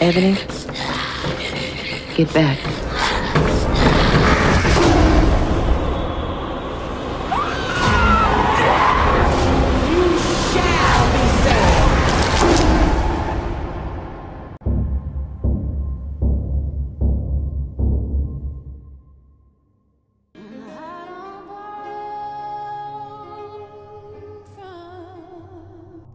Ebony, get back.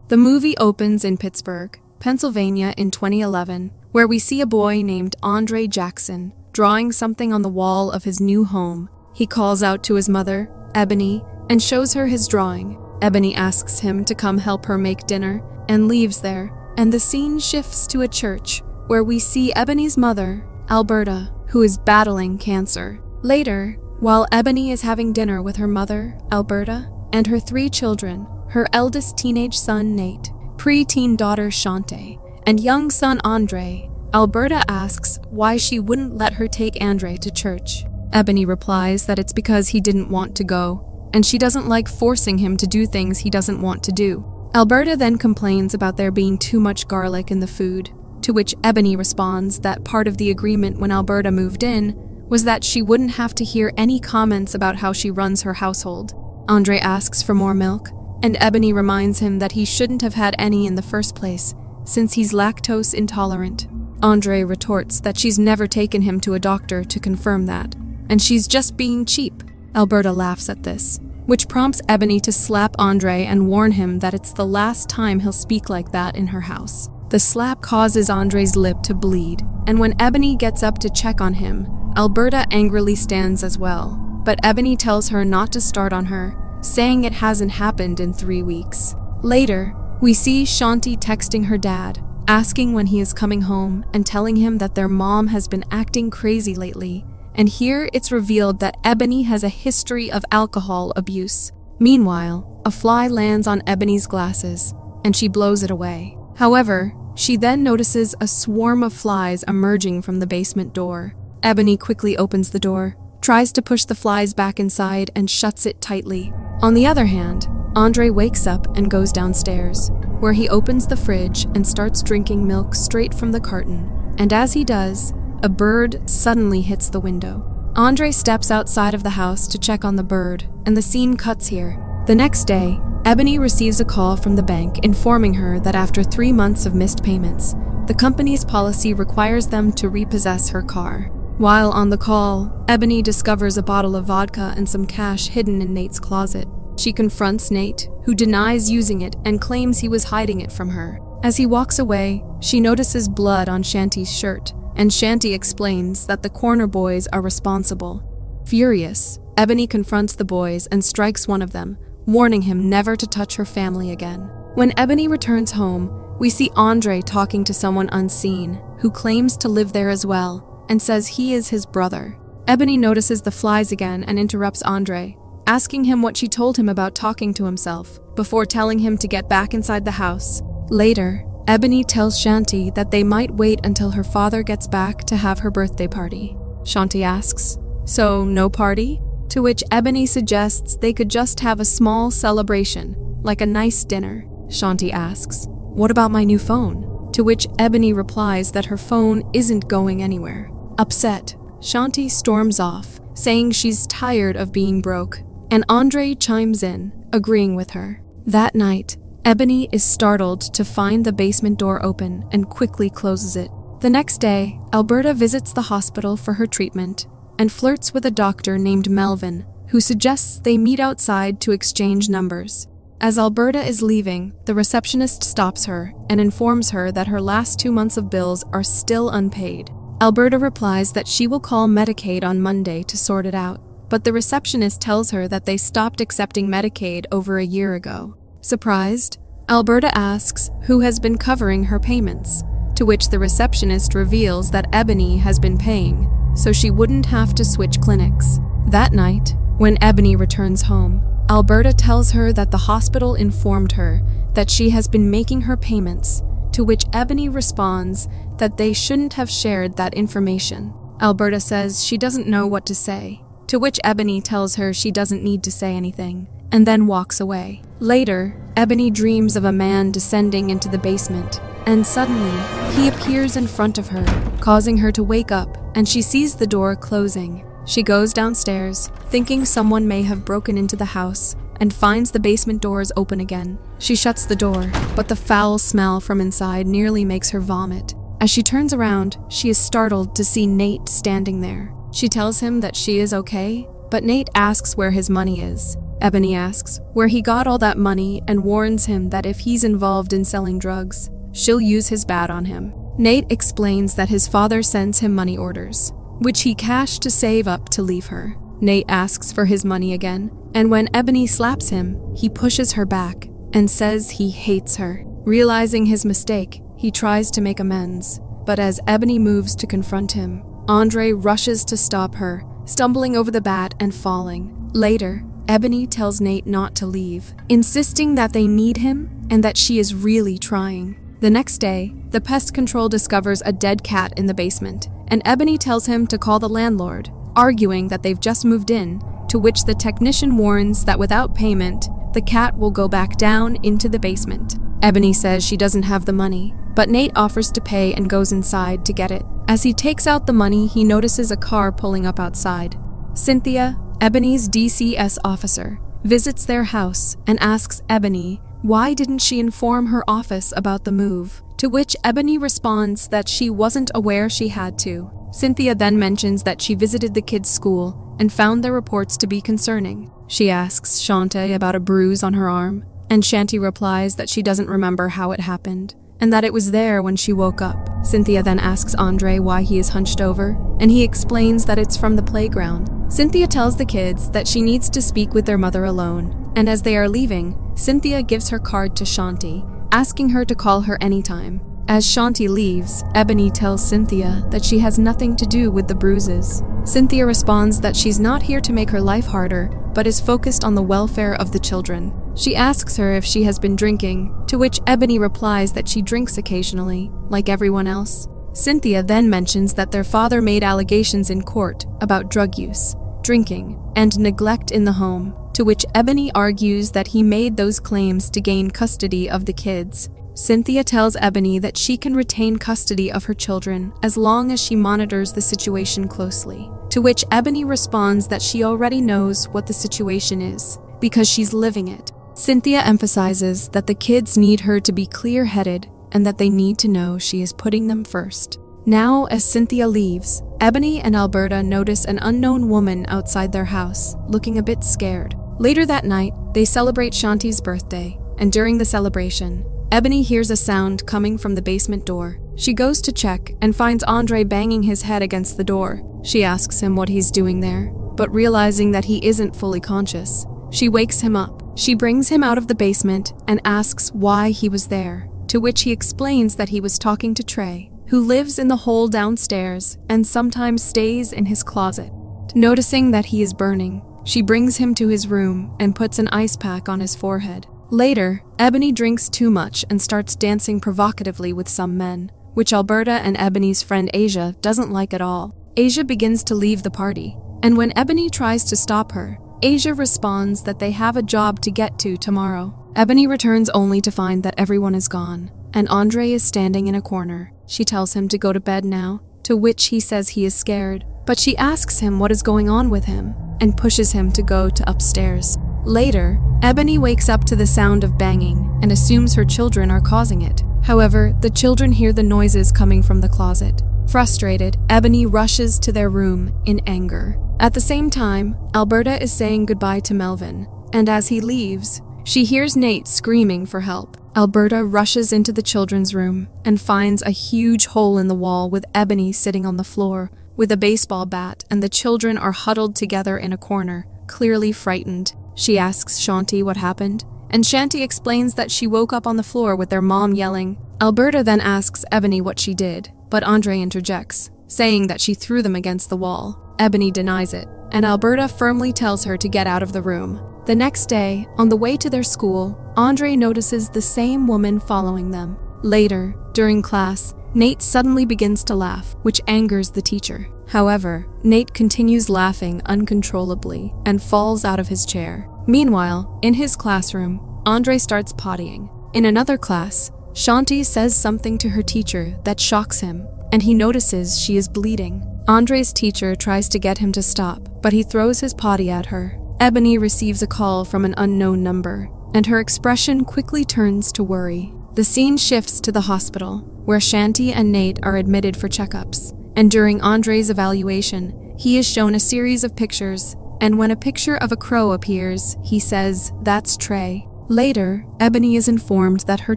The movie opens in Pittsburgh, Pennsylvania in 2011, where we see a boy named Andre Jackson drawing something on the wall of his new home. He calls out to his mother, Ebony, and shows her his drawing. Ebony asks him to come help her make dinner and leaves there, and the scene shifts to a church where we see Ebony's mother, Alberta, who is battling cancer. Later, while Ebony is having dinner with her mother, Alberta, and her three children, her eldest teenage son, Nate, preteen daughter, Shante, and young son, Andre, Alberta asks why she wouldn't let her take Andre to church. Ebony replies that it's because he didn't want to go, and she doesn't like forcing him to do things he doesn't want to do. Alberta then complains about there being too much garlic in the food, to which Ebony responds that part of the agreement when Alberta moved in was that she wouldn't have to hear any comments about how she runs her household. Andre asks for more milk, and Ebony reminds him that he shouldn't have had any in the first place, since he's lactose intolerant. Andre retorts that she's never taken him to a doctor to confirm that, and she's just being cheap. Alberta laughs at this, which prompts Ebony to slap Andre and warn him that it's the last time he'll speak like that in her house. The slap causes Andre's lip to bleed, and when Ebony gets up to check on him, Alberta angrily stands as well. But Ebony tells her not to start on her, saying it hasn't happened in three weeks. Later, we see Shante texting her dad, asking when he is coming home and telling him that their mom has been acting crazy lately. And here it's revealed that Ebony has a history of alcohol abuse. Meanwhile, a fly lands on Ebony's glasses, and she blows it away. However, she then notices a swarm of flies emerging from the basement door. Ebony quickly opens the door, tries to push the flies back inside, and shuts it tightly. On the other hand, Andre wakes up and goes downstairs, where he opens the fridge and starts drinking milk straight from the carton. And as he does, a bird suddenly hits the window. Andre steps outside of the house to check on the bird, and the scene cuts here. The next day, Ebony receives a call from the bank informing her that after three months of missed payments, the company's policy requires them to repossess her car. While on the call, Ebony discovers a bottle of vodka and some cash hidden in Nate's closet. She confronts Nate, who denies using it and claims he was hiding it from her. As he walks away, she notices blood on Shante's shirt, and Shante explains that the corner boys are responsible. Furious, Ebony confronts the boys and strikes one of them, warning him never to touch her family again. When Ebony returns home, we see Andre talking to someone unseen, who claims to live there as well, and says he is his brother. Ebony notices the flies again and interrupts Andre, asking him what she told him about talking to himself, before telling him to get back inside the house. Later, Ebony tells Shante that they might wait until her father gets back to have her birthday party. Shante asks, So, no party? To which Ebony suggests they could just have a small celebration, like a nice dinner. Shante asks, What about my new phone? To which Ebony replies that her phone isn't going anywhere. Upset, Shante storms off, saying she's tired of being broke, and Andre chimes in, agreeing with her. That night, Ebony is startled to find the basement door open and quickly closes it. The next day, Alberta visits the hospital for her treatment and flirts with a doctor named Melvin, who suggests they meet outside to exchange numbers. As Alberta is leaving, the receptionist stops her and informs her that her last two months of bills are still unpaid. Alberta replies that she will call Medicaid on Monday to sort it out, but the receptionist tells her that they stopped accepting Medicaid over a year ago. Surprised, Alberta asks who has been covering her payments, to which the receptionist reveals that Ebony has been paying, so she wouldn't have to switch clinics. That night, when Ebony returns home, Alberta tells her that the hospital informed her that she has been making her payments, to which Ebony responds that they shouldn't have shared that information. Alberta says she doesn't know what to say, to which Ebony tells her she doesn't need to say anything, and then walks away. Later, Ebony dreams of a man descending into the basement, and suddenly, he appears in front of her, causing her to wake up, and she sees the door closing. She goes downstairs, thinking someone may have broken into the house, and finds the basement doors open again. She shuts the door, but the foul smell from inside nearly makes her vomit. As she turns around, she is startled to see Nate standing there. She tells him that she is okay, but Nate asks where his money is. Ebony asks where he got all that money and warns him that if he's involved in selling drugs, she'll use his bad on him. Nate explains that his father sends him money orders, which he cashed to save up to leave her. Nate asks for his money again, and when Ebony slaps him, he pushes her back and says he hates her. Realizing his mistake, he tries to make amends, but as Ebony moves to confront him, Andre rushes to stop her, stumbling over the bat and falling. Later, Ebony tells Nate not to leave, insisting that they need him and that she is really trying. The next day, the pest control discovers a dead cat in the basement, and Ebony tells him to call the landlord, arguing that they've just moved in, to which the technician warns that without payment, the cat will go back down into the basement. Ebony says she doesn't have the money, but Nate offers to pay and goes inside to get it. As he takes out the money, he notices a car pulling up outside. Cynthia, Ebony's DCS officer, visits their house and asks Ebony why didn't she inform her office about the move, to which Ebony responds that she wasn't aware she had to. Cynthia then mentions that she visited the kids' school and found their reports to be concerning. She asks Shante about a bruise on her arm, and Shante replies that she doesn't remember how it happened and that it was there when she woke up. Cynthia then asks Andre why he is hunched over, and he explains that it's from the playground. Cynthia tells the kids that she needs to speak with their mother alone, and as they are leaving, Cynthia gives her card to Shante, asking her to call her anytime. As Shante leaves, Ebony tells Cynthia that she has nothing to do with the bruises. Cynthia responds that she's not here to make her life harder, but is focused on the welfare of the children. She asks her if she has been drinking, to which Ebony replies that she drinks occasionally, like everyone else. Cynthia then mentions that their father made allegations in court about drug use, drinking, and neglect in the home, to which Ebony argues that he made those claims to gain custody of the kids. Cynthia tells Ebony that she can retain custody of her children as long as she monitors the situation closely. To which Ebony responds that she already knows what the situation is, because she's living it. Cynthia emphasizes that the kids need her to be clear headed and that they need to know she is putting them first. Now, as Cynthia leaves, Ebony and Alberta notice an unknown woman outside their house, looking a bit scared. Later that night, they celebrate Shante's birthday, and during the celebration, Ebony hears a sound coming from the basement door. She goes to check and finds Andre banging his head against the door. She asks him what he's doing there, but realizing that he isn't fully conscious, she wakes him up. She brings him out of the basement and asks why he was there, to which he explains that he was talking to Trey, who lives in the hole downstairs and sometimes stays in his closet. Noticing that he is burning, she brings him to his room and puts an ice pack on his forehead. Later, Ebony drinks too much and starts dancing provocatively with some men, which Alberta and Ebony's friend Asia doesn't like at all. Asia begins to leave the party, and when Ebony tries to stop her, Asia responds that they have a job to get to tomorrow. Ebony returns only to find that everyone is gone, and Andre is standing in a corner. She tells him to go to bed now, to which he says he is scared, but she asks him what is going on with him and pushes him to go to upstairs. Later, Ebony wakes up to the sound of banging and assumes her children are causing it. However, the children hear the noises coming from the closet. Frustrated, Ebony rushes to their room in anger. At the same time, Alberta is saying goodbye to Melvin, and as he leaves, she hears Nate screaming for help. Alberta rushes into the children's room and finds a huge hole in the wall with Ebony sitting on the floor with a baseball bat, and the children are huddled together in a corner, clearly frightened. She asks Shante what happened, and Shante explains that she woke up on the floor with their mom yelling. Alberta then asks Ebony what she did, but Andre interjects, saying that she threw them against the wall. Ebony denies it, and Alberta firmly tells her to get out of the room. The next day, on the way to their school, Andre notices the same woman following them. Later, during class, Nate suddenly begins to laugh, which angers the teacher. However, Nate continues laughing uncontrollably and falls out of his chair. Meanwhile, in his classroom, Andre starts pottying. In another class, Shante says something to her teacher that shocks him, and he notices she is bleeding. Andre's teacher tries to get him to stop, but he throws his potty at her. Ebony receives a call from an unknown number, and her expression quickly turns to worry. The scene shifts to the hospital, where Shante and Nate are admitted for checkups. And during Andre's evaluation, he is shown a series of pictures, and when a picture of a crow appears, he says, That's Trey. Later, Ebony is informed that her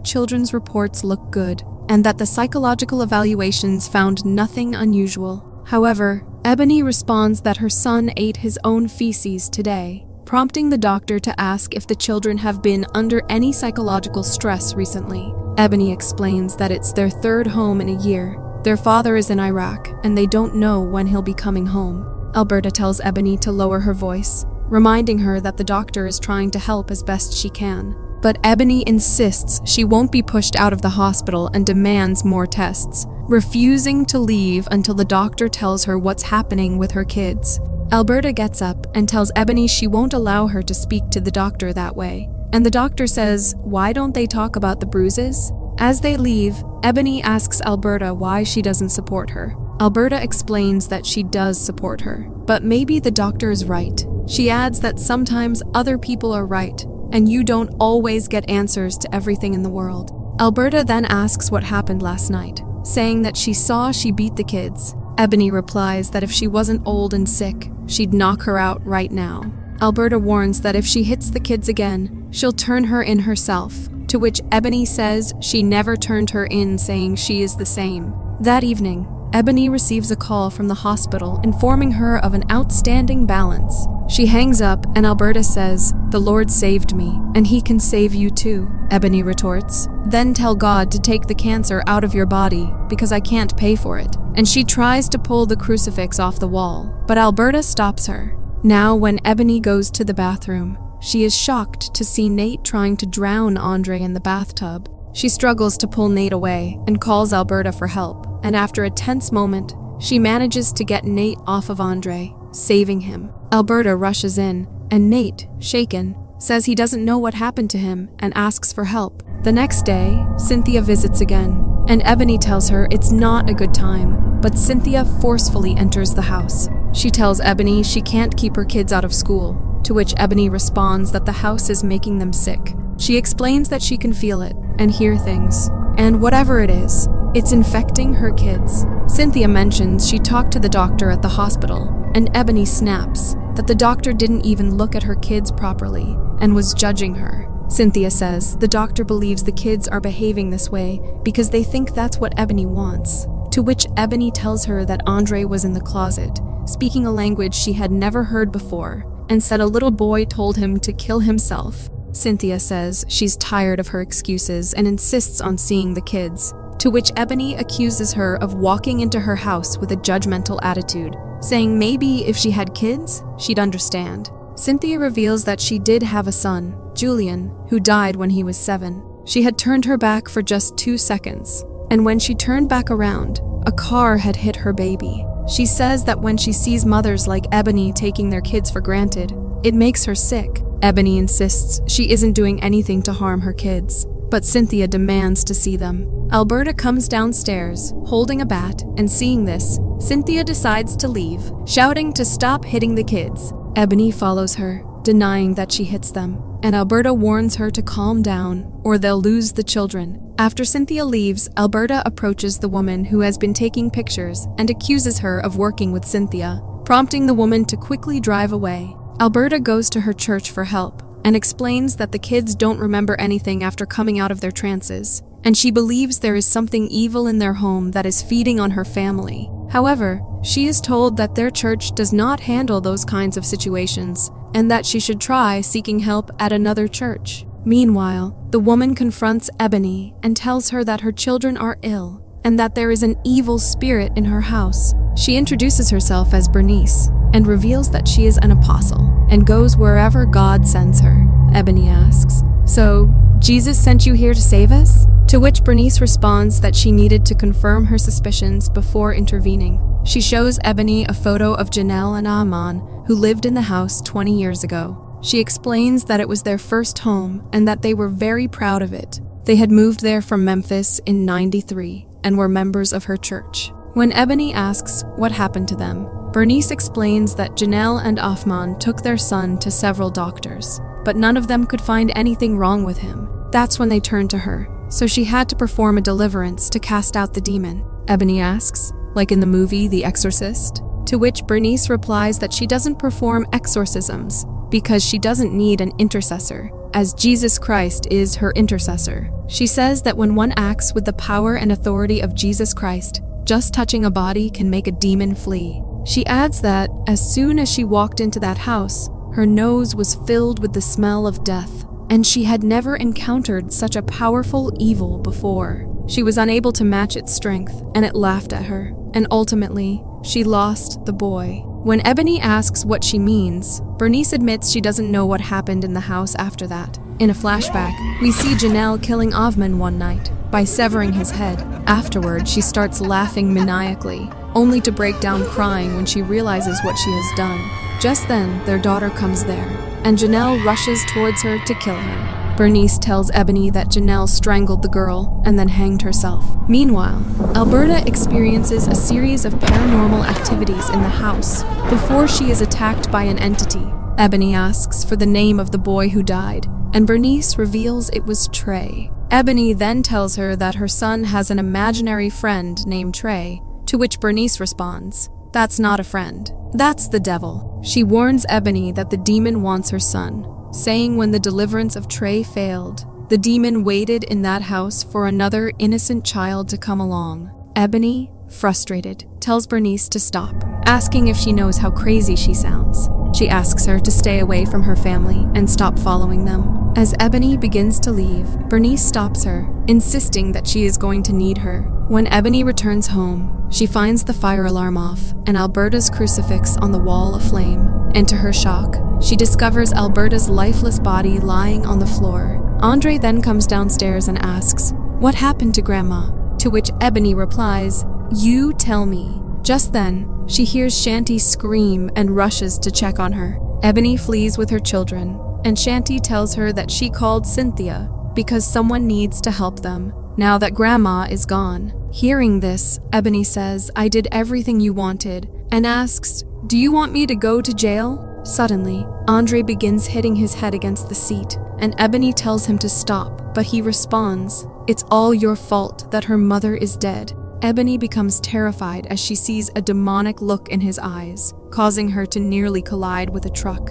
children's reports look good, and that the psychological evaluations found nothing unusual. However, Ebony responds that her son ate his own feces today, prompting the doctor to ask if the children have been under any psychological stress recently. Ebony explains that it's their third home in a year. Their father is in Iraq, and they don't know when he'll be coming home. Alberta tells Ebony to lower her voice, reminding her that the doctor is trying to help as best she can. But Ebony insists she won't be pushed out of the hospital and demands more tests, refusing to leave until the doctor tells her what's happening with her kids. Alberta gets up and tells Ebony she won't allow her to speak to the doctor that way. And the doctor says, Why don't they talk about the bruises? As they leave, Ebony asks Alberta why she doesn't support her. Alberta explains that she does support her, but maybe the doctor is right. She adds that sometimes other people are right, and you don't always get answers to everything in the world. Alberta then asks what happened last night, saying that she saw she beat the kids. Ebony replies that if she wasn't old and sick, she'd knock her out right now. Alberta warns that if she hits the kids again, she'll turn her in herself, to which Ebony says she never turned her in, saying she is the same. That evening, Ebony receives a call from the hospital informing her of an outstanding balance. She hangs up and Alberta says, The Lord saved me, and He can save you too. Ebony retorts, Then tell God to take the cancer out of your body, because I can't pay for it. And she tries to pull the crucifix off the wall, but Alberta stops her. Now, when Ebony goes to the bathroom, she is shocked to see Nate trying to drown Andre in the bathtub. She struggles to pull Nate away and calls Alberta for help, and after a tense moment, she manages to get Nate off of Andre, saving him. Alberta rushes in, and Nate, shaken, says he doesn't know what happened to him and asks for help. The next day, Cynthia visits again, and Ebony tells her it's not a good time, but Cynthia forcefully enters the house. She tells Ebony she can't keep her kids out of school, to which Ebony responds that the house is making them sick. She explains that she can feel it and hear things, and whatever it is, it's infecting her kids. Cynthia mentions she talked to the doctor at the hospital, and Ebony snaps that the doctor didn't even look at her kids properly and was judging her. Cynthia says the doctor believes the kids are behaving this way because they think that's what Ebony wants. To which Ebony tells her that Andre was in the closet, speaking a language she had never heard before, and said a little boy told him to kill himself. Cynthia says she's tired of her excuses and insists on seeing the kids, to which Ebony accuses her of walking into her house with a judgmental attitude, saying maybe if she had kids, she'd understand. Cynthia reveals that she did have a son, Julian, who died when he was seven. She had turned her back for just two seconds, and when she turned back around, a car had hit her baby. She says that when she sees mothers like Ebony taking their kids for granted, it makes her sick. Ebony insists she isn't doing anything to harm her kids, but Cynthia demands to see them. Alberta comes downstairs, holding a bat, and seeing this, Cynthia decides to leave, shouting to stop hitting the kids. Ebony follows her, denying that she hits them, and Alberta warns her to calm down or they'll lose the children. After Cynthia leaves, Alberta approaches the woman who has been taking pictures and accuses her of working with Cynthia, prompting the woman to quickly drive away. Alberta goes to her church for help and explains that the kids don't remember anything after coming out of their trances, and she believes there is something evil in their home that is feeding on her family. However, she is told that their church does not handle those kinds of situations and that she should try seeking help at another church. Meanwhile, the woman confronts Ebony and tells her that her children are ill and that there is an evil spirit in her house. She introduces herself as Bernice and reveals that she is an apostle and goes wherever God sends her. Ebony asks, So, Jesus sent you here to save us? To which Bernice responds that she needed to confirm her suspicions before intervening. She shows Ebony a photo of Janelle and Ahman, who lived in the house 20 years ago. She explains that it was their first home and that they were very proud of it. They had moved there from Memphis in 93 and were members of her church. When Ebony asks what happened to them, Bernice explains that Janelle and Ahman took their son to several doctors, but none of them could find anything wrong with him. That's when they turned to her, so she had to perform a deliverance to cast out the demon. Ebony asks, like in the movie The Exorcist? To which Bernice replies that she doesn't perform exorcisms because she doesn't need an intercessor, as Jesus Christ is her intercessor. She says that when one acts with the power and authority of Jesus Christ, just touching a body can make a demon flee. She adds that, as soon as she walked into that house, her nose was filled with the smell of death, and she had never encountered such a powerful evil before. She was unable to match its strength, and it laughed at her, and ultimately, she lost the boy. When Ebony asks what she means, Bernice admits she doesn't know what happened in the house after that. In a flashback, we see Janelle killing Ahman one night by severing his head. Afterward, she starts laughing maniacally, only to break down crying when she realizes what she has done. Just then, their daughter comes there, and Janelle rushes towards her to kill her. Bernice tells Ebony that Janelle strangled the girl and then hanged herself. Meanwhile, Alberta experiences a series of paranormal activities in the house before she is attacked by an entity. Ebony asks for the name of the boy who died, and Bernice reveals it was Trey. Ebony then tells her that her son has an imaginary friend named Trey, to which Bernice responds, That's not a friend. That's the devil. She warns Ebony that the demon wants her son, saying when the deliverance of Trey failed, the demon waited in that house for another innocent child to come along. Ebony, frustrated, tells Bernice to stop, asking if she knows how crazy she sounds. She asks her to stay away from her family and stop following them. As Ebony begins to leave, Bernice stops her, insisting that she is going to need her. When Ebony returns home, she finds the fire alarm off and Alberta's crucifix on the wall aflame. And to her shock, she discovers Alberta's lifeless body lying on the floor. Andre then comes downstairs and asks, What happened to Grandma? To which Ebony replies, You tell me. Just then, she hears Shante scream and rushes to check on her. Ebony flees with her children, and Shante tells her that she called Cynthia because someone needs to help them now that Grandma is gone. Hearing this, Ebony says, I did everything you wanted, and asks, Do you want me to go to jail? Suddenly, Andre begins hitting his head against the seat, and Ebony tells him to stop, but he responds, It's all your fault that her mother is dead. Ebony becomes terrified as she sees a demonic look in his eyes, causing her to nearly collide with a truck.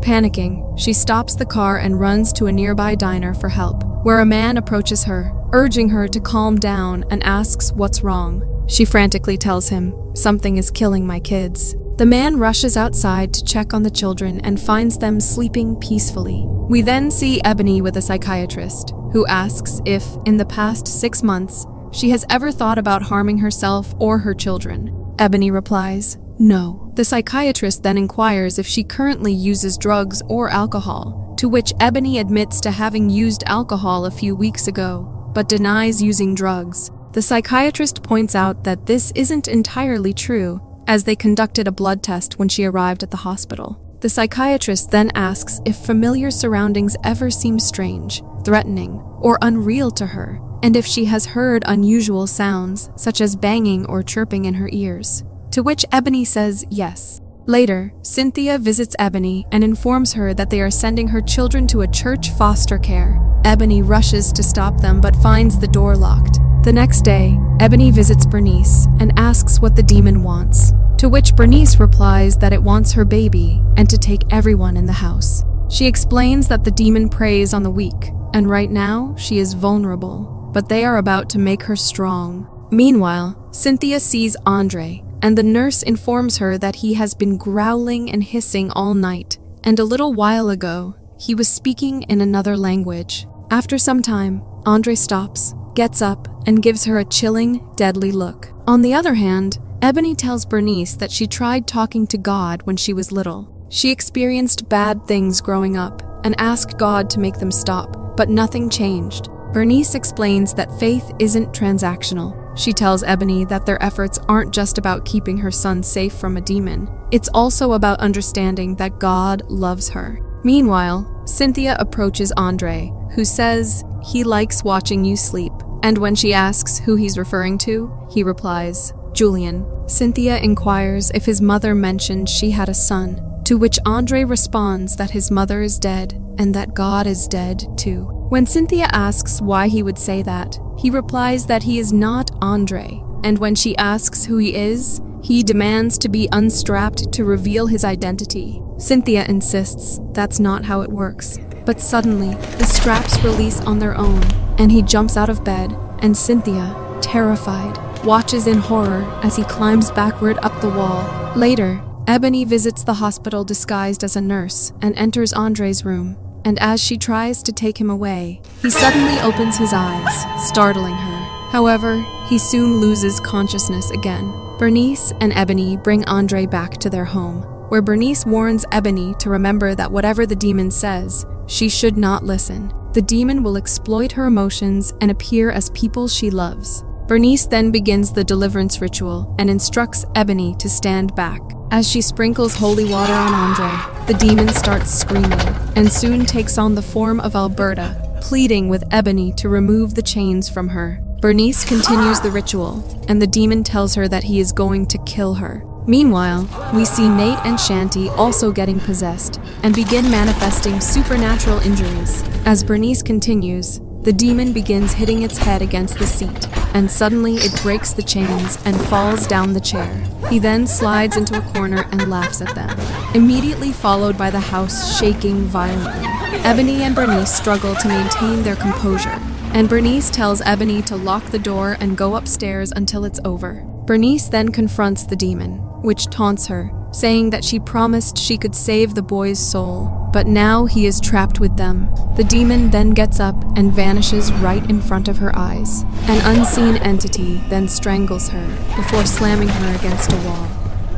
Panicking, she stops the car and runs to a nearby diner for help, where a man approaches her, urging her to calm down and asks what's wrong. She frantically tells him, Something is killing my kids. The man rushes outside to check on the children and finds them sleeping peacefully. We then see Ebony with a psychiatrist, who asks if, in the past six months, she has ever thought about harming herself or her children. Ebony replies, No. The psychiatrist then inquires if she currently uses drugs or alcohol, to which Ebony admits to having used alcohol a few weeks ago, but denies using drugs. The psychiatrist points out that this isn't entirely true, as they conducted a blood test when she arrived at the hospital. The psychiatrist then asks if familiar surroundings ever seem strange, threatening, or unreal to her, and if she has heard unusual sounds, such as banging or chirping in her ears. To which Ebony says yes. Later, Cynthia visits Ebony and informs her that they are sending her children to a church foster care. Ebony rushes to stop them but finds the door locked. The next day, Ebony visits Bernice and asks what the demon wants, to which Bernice replies that it wants her baby and to take everyone in the house. She explains that the demon preys on the weak, and right now she is vulnerable, but they are about to make her strong. Meanwhile, Cynthia sees Andre, and the nurse informs her that he has been growling and hissing all night, and a little while ago, he was speaking in another language. After some time, Andre stops, gets up, and gives her a chilling, deadly look. On the other hand, Ebony tells Bernice that she tried talking to God when she was little. She experienced bad things growing up and asked God to make them stop, but nothing changed. Bernice explains that faith isn't transactional. She tells Ebony that their efforts aren't just about keeping her son safe from a demon, it's also about understanding that God loves her. Meanwhile, Cynthia approaches Andre, who says he likes watching you sleep. And when she asks who he's referring to, he replies, Julian. Cynthia inquires if his mother mentioned she had a son, to which Andre responds that his mother is dead and that God is dead too. When Cynthia asks why he would say that, he replies that he is not Andre, and when she asks who he is, he demands to be unstrapped to reveal his identity. Cynthia insists that's not how it works. But suddenly, the straps release on their own, and he jumps out of bed, and Cynthia, terrified, watches in horror as he climbs backward up the wall. Later, Ebony visits the hospital disguised as a nurse and enters Andre's room. And as she tries to take him away, he suddenly opens his eyes, startling her. However, he soon loses consciousness again. Bernice and Ebony bring Andre back to their home, where Bernice warns Ebony to remember that whatever the demon says, she should not listen. The demon will exploit her emotions and appear as people she loves. Bernice then begins the deliverance ritual and instructs Ebony to stand back. As she sprinkles holy water on Andre, the demon starts screaming and soon takes on the form of Alberta, pleading with Ebony to remove the chains from her. Bernice continues the ritual, and the demon tells her that he is going to kill her. Meanwhile, we see Nate and Shante also getting possessed and begin manifesting supernatural injuries. As Bernice continues, the demon begins hitting its head against the seat, and suddenly it breaks the chains and falls down the chair. He then slides into a corner and laughs at them, immediately followed by the house shaking violently. Ebony and Bernice struggle to maintain their composure, and Bernice tells Ebony to lock the door and go upstairs until it's over. Bernice then confronts the demon, which taunts her, saying that she promised she could save the boy's soul, but now he is trapped with them. The demon then gets up and vanishes right in front of her eyes. An unseen entity then strangles her before slamming her against a wall.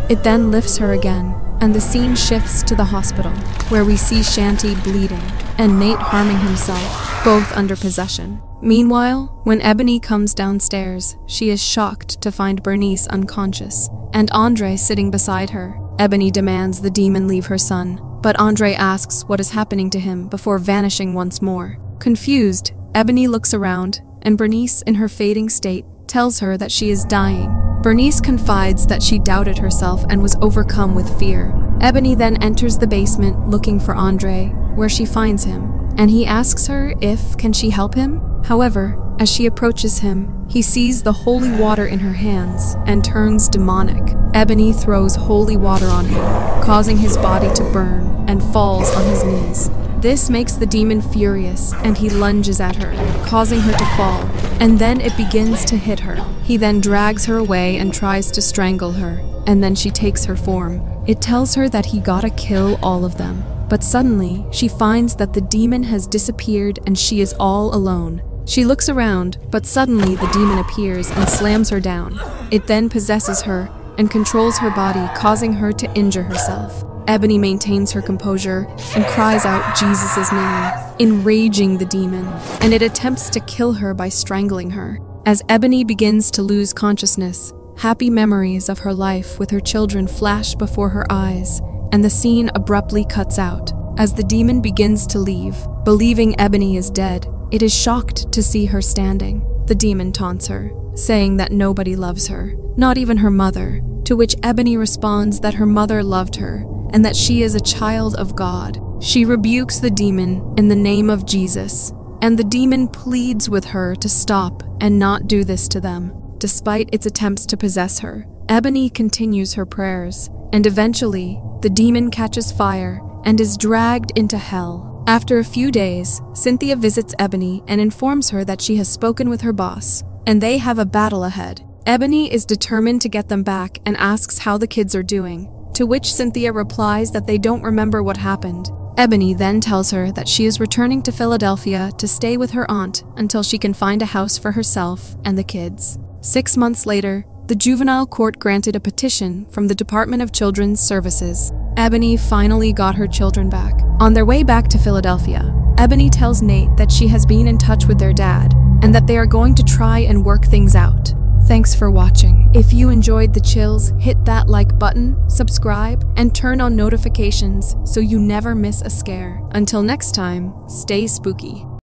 It then lifts her again, and the scene shifts to the hospital, where we see Shante bleeding and Nate harming himself, both under possession. Meanwhile, when Ebony comes downstairs, she is shocked to find Bernice unconscious and Andre sitting beside her. Ebony demands the demon leave her son, but Andre asks what is happening to him before vanishing once more. Confused, Ebony looks around, and Bernice, in her fading state, tells her that she is dying. Bernice confides that she doubted herself and was overcome with fear. Ebony then enters the basement looking for Andre, where she finds him, and he asks her if can she help him? However, as she approaches him, he sees the holy water in her hands and turns demonic. Ebony throws holy water on him, causing his body to burn, and falls on his knees. This makes the demon furious, and he lunges at her, causing her to fall, and then it begins to hit her. He then drags her away and tries to strangle her, and then she takes her form. It tells her that he gotta kill all of them. But suddenly, she finds that the demon has disappeared and she is all alone. She looks around, but suddenly the demon appears and slams her down. It then possesses her and controls her body, causing her to injure herself. Ebony maintains her composure and cries out Jesus' name, enraging the demon, and it attempts to kill her by strangling her. As Ebony begins to lose consciousness, happy memories of her life with her children flash before her eyes, and the scene abruptly cuts out. As the demon begins to leave, believing Ebony is dead, it is shocked to see her standing. The demon taunts her, saying that nobody loves her, not even her mother, to which Ebony responds that her mother loved her and that she is a child of God. She rebukes the demon in the name of Jesus, and the demon pleads with her to stop and not do this to them. Despite its attempts to possess her, Ebony continues her prayers, and eventually, the demon catches fire and is dragged into hell. After a few days, Cynthia visits Ebony and informs her that she has spoken with her boss, and they have a battle ahead. Ebony is determined to get them back and asks how the kids are doing, to which Cynthia replies that they don't remember what happened. Ebony then tells her that she is returning to Philadelphia to stay with her aunt until she can find a house for herself and the kids. Six months later, the juvenile court granted a petition from the Department of Children's Services. Ebony finally got her children back. On their way back to Philadelphia, Ebony tells Nate that she has been in touch with their dad and that they are going to try and work things out. Thanks for watching. If you enjoyed the chills, hit that like button, subscribe, and turn on notifications so you never miss a scare. Until next time, stay spooky.